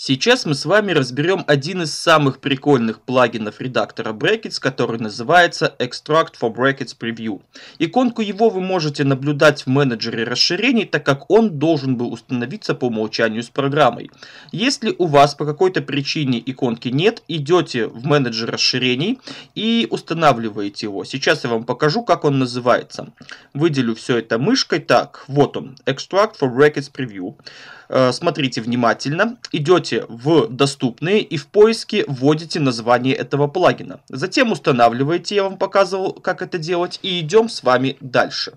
Сейчас мы с вами разберем один из самых прикольных плагинов редактора Brackets, который называется Extract for Brackets Preview. Иконку его вы можете наблюдать в менеджере расширений, так как он должен был установиться по умолчанию с программой. Если у вас по какой-то причине иконки нет, идете в менеджер расширений и устанавливаете его. Сейчас я вам покажу, как он называется. Выделю все это мышкой. Так, вот он, Extract for Brackets Preview. Э, смотрите внимательно, идете в доступные и в поиске вводите название этого плагина. Затем устанавливаете, я вам показывал, как это делать, и идем с вами дальше.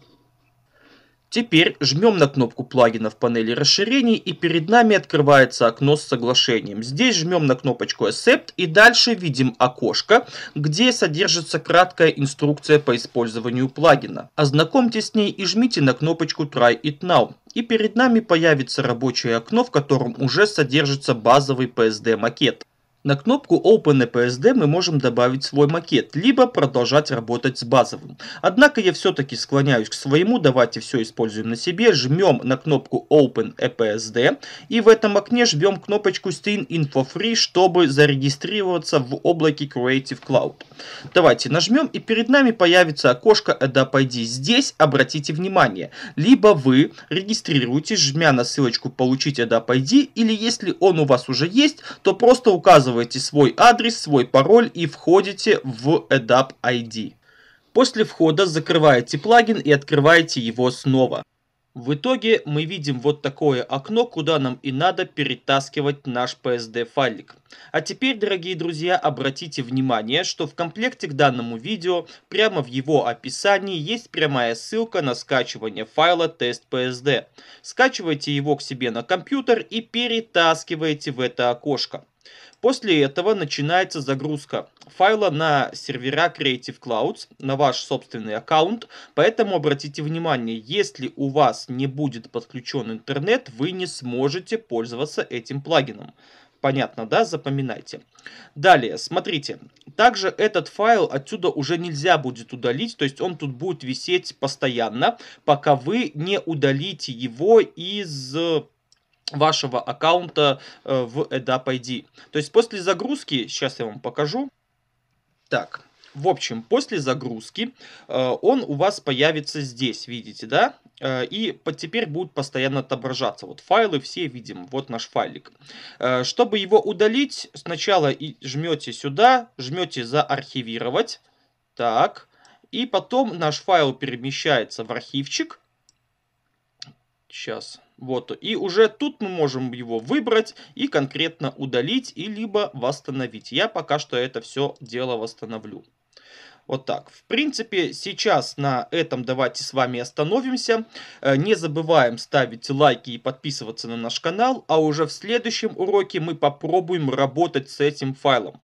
Теперь жмем на кнопку плагина в панели расширений и перед нами открывается окно с соглашением. Здесь жмем на кнопочку Accept и дальше видим окошко, где содержится краткая инструкция по использованию плагина. Ознакомьтесь с ней и жмите на кнопочку Try It Now. И перед нами появится рабочее окно, в котором уже содержится базовый PSD макет. На кнопку OpenEPSD мы можем добавить свой макет, либо продолжать работать с базовым. Однако я все-таки склоняюсь к своему, давайте все используем на себе, жмем на кнопку OpenEPSD и в этом окне жмем кнопочку Sign in for free, чтобы зарегистрироваться в облаке Creative Cloud. Давайте нажмем и перед нами появится окошко Adobe ID. Здесь обратите внимание, либо вы регистрируетесь, жмя на ссылочку получить Adobe ID, или если он у вас уже есть, то просто указывайте указываете свой адрес, свой пароль и входите в ADAP ID. После входа закрываете плагин и открываете его снова. В итоге мы видим вот такое окно, куда нам и надо перетаскивать наш PSD файлик. А теперь, дорогие друзья, обратите внимание, что в комплекте к данному видео, прямо в его описании, есть прямая ссылка на скачивание файла тест.psd. Скачивайте его к себе на компьютер и перетаскивайте в это окошко. После этого начинается загрузка файла на сервера Creative Clouds, на ваш собственный аккаунт. Поэтому обратите внимание, если у вас не будет подключен интернет, вы не сможете пользоваться этим плагином. Понятно, да? Запоминайте. Далее, смотрите. Также этот файл отсюда уже нельзя будет удалить, то есть он тут будет висеть постоянно, пока вы не удалите его из вашего аккаунта э, в EDAP ID. То есть после загрузки, сейчас я вам покажу. Так, в общем, после загрузки э, он у вас появится здесь, видите, да? Э, и теперь будет постоянно отображаться. Вот файлы все видим, вот наш файлик. Чтобы его удалить, сначала жмете сюда, жмете заархивировать. Так, и потом наш файл перемещается в архивчик. Сейчас вот, и уже тут мы можем его выбрать и конкретно удалить и либо восстановить. Я пока что это все дело восстановлю. Вот так. В принципе, сейчас на этом давайте с вами остановимся. Э, не забываем ставить лайки и подписываться на наш канал. А уже в следующем уроке мы попробуем работать с этим файлом.